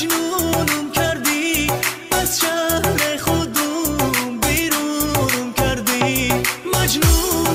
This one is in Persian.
مجنونم کردی از شهر خودم بیرونم کردی. مجنون